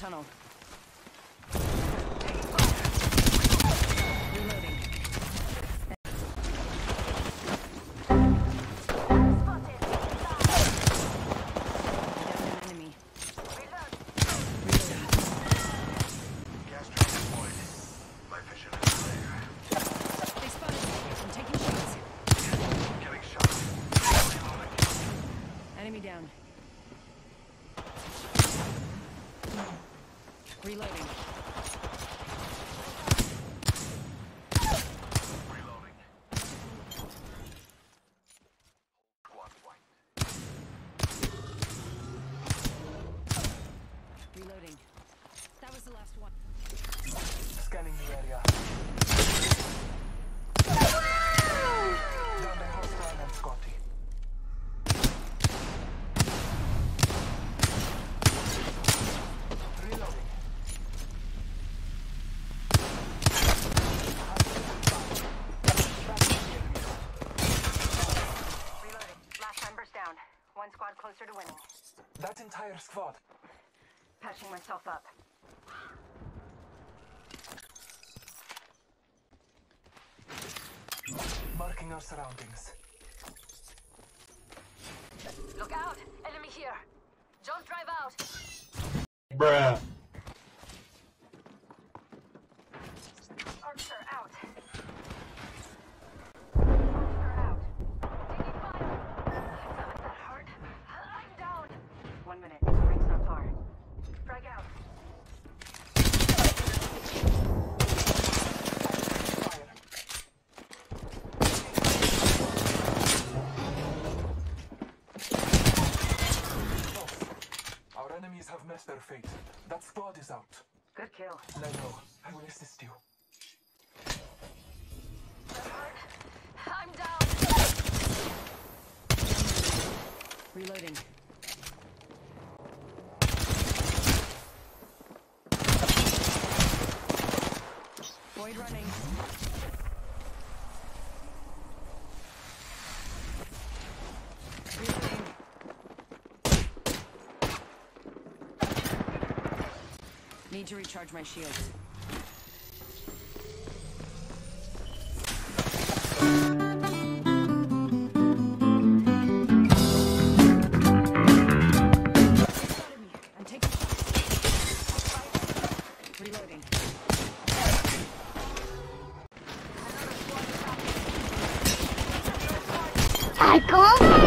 tunnel. yourself up. Marking our surroundings. Look out! Enemy here! Don't drive out! Bruh. match their fate. That squad is out. Good kill. Leno, I will assist you. need to recharge my shields. Michael?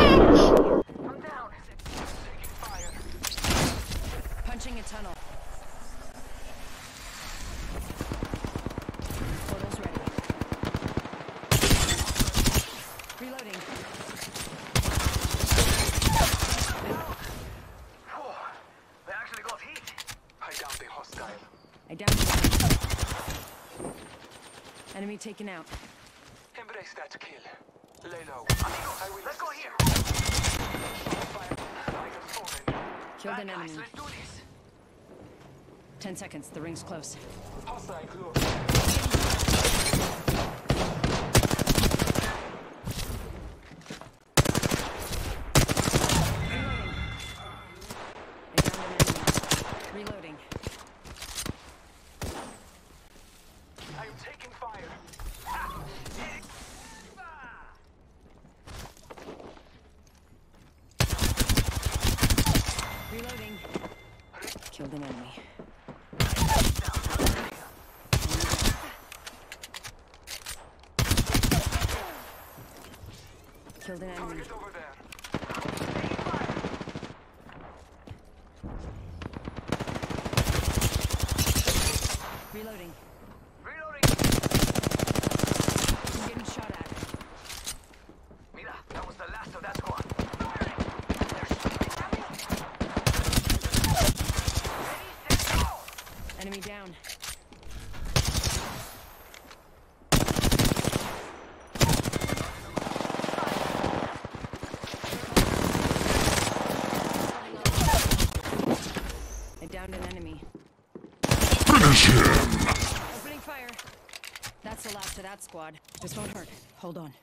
Enemy taken out. Embrace that kill. Lay low. I will Let's go here. Killed an enemy. Ten seconds. The ring's close. 这个。squad. This won't hurt. Hold on.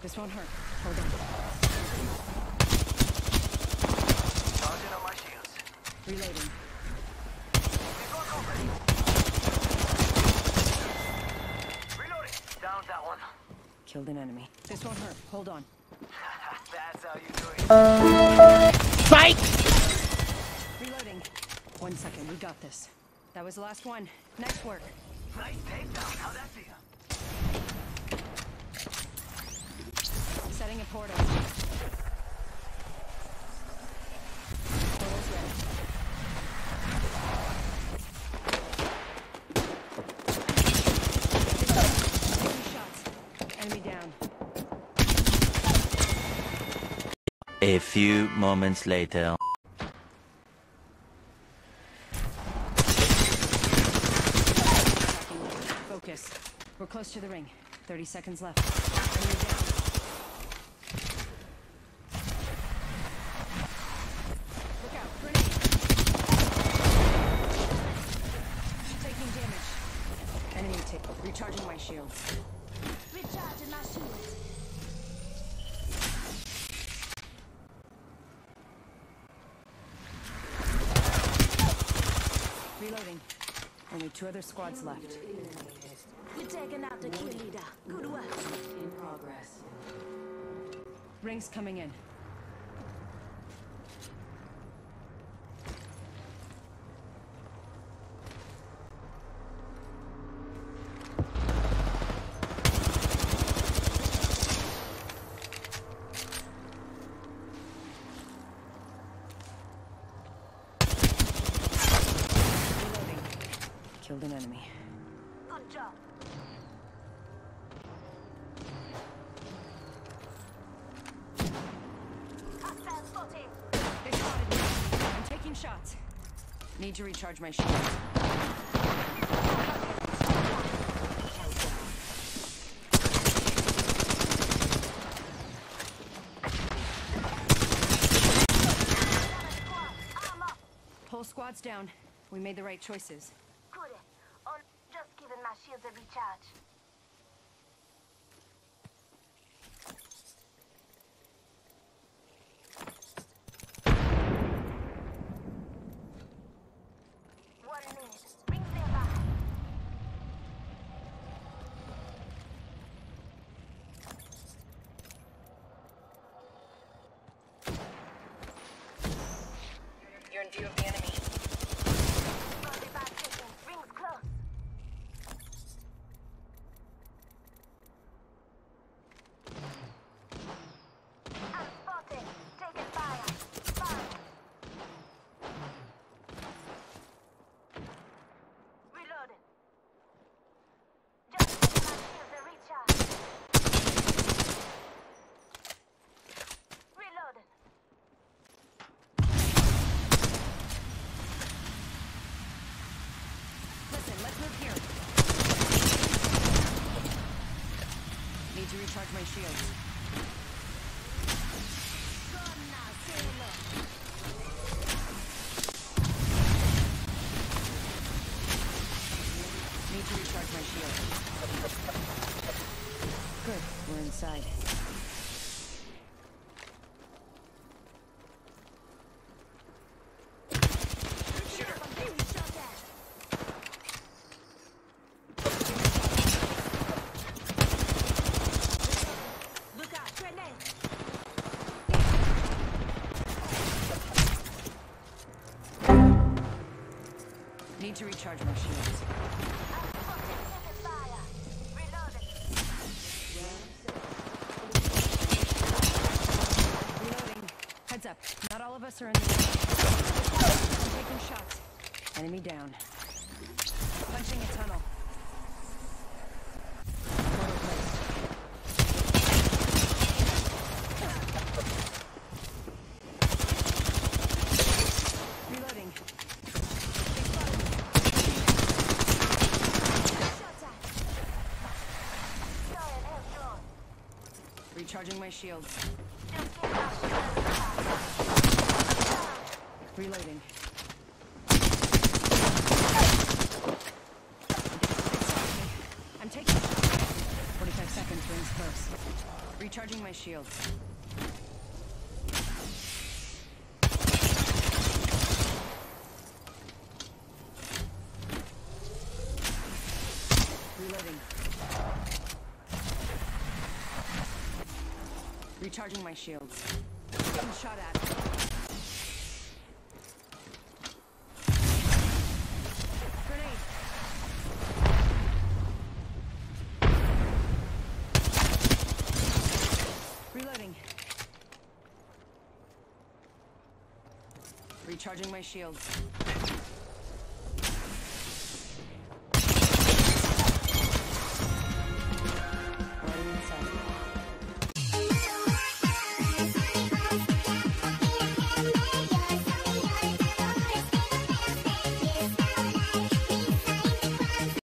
This won't hurt. Hold on. Charging on my shields. Reloading. Reloading. Down that one. Killed an enemy. This won't hurt. Hold on. That's how you do it. Uh, fight! Reloading. One second. We got this. That was the last one. Nice work. Nice takedown. How'd that feel? Setting a portal. Portal's ready. Taking shots. Enemy down. A few moments later. Focus. We're close to the ring. 30 seconds left. Enemy down. Look out. Grenade. Taking damage. Enemy take. Recharging my shields. Recharging my shields. Reloading. Only two other squads left. You taking out the kill leader. Good work. In progress. Rings coming in. Reloading. Killed an enemy. Good job. Hostile spotted. They spotted me. I'm taking shots. Need to recharge my shields. Armor. Whole squad's down. We made the right choices. Good. On just giving my shields a recharge. One minute. Ring nearby. You're in view of the enemy. Only five seconds. Rings close. I'm spotted. Taking fire. Fire. Reloading. Just giving my shields a recharge. Reloading. Listen, let's move here. Need to recharge my shields. Need to recharge my shield. Good, we're inside. Recharge my shields. Heads up. Not all of us are in the taking shots. Enemy down. Punching a tunnel. Portal placed. Reloading. They spotted me. Shot at. Throwing air drone. Recharging my shields. Just give my shields a recharge. Reloading. I'm taking 45 seconds rings close. Recharging my shields. Recharging my shields. Getting shot at. Grenade. Reloading. Recharging my shields.